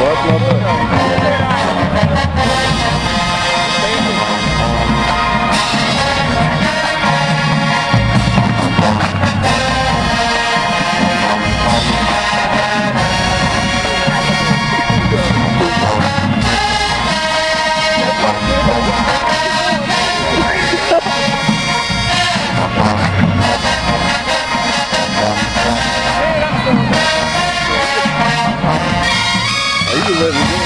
Workload. little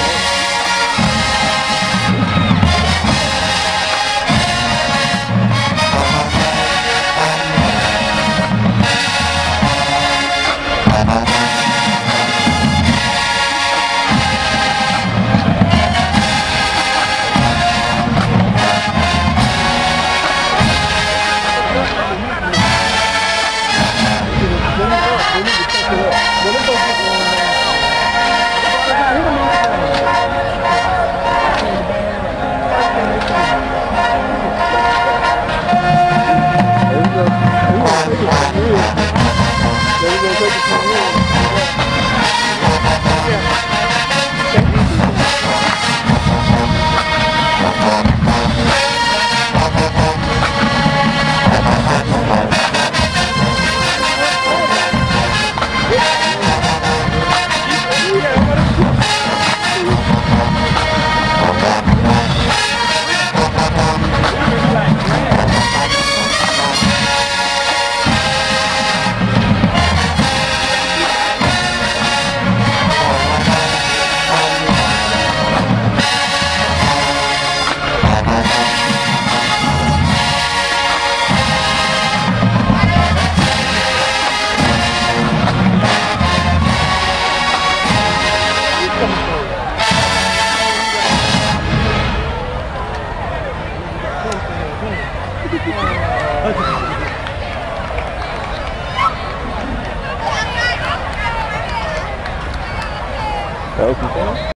Ờ. Open.